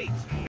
feet.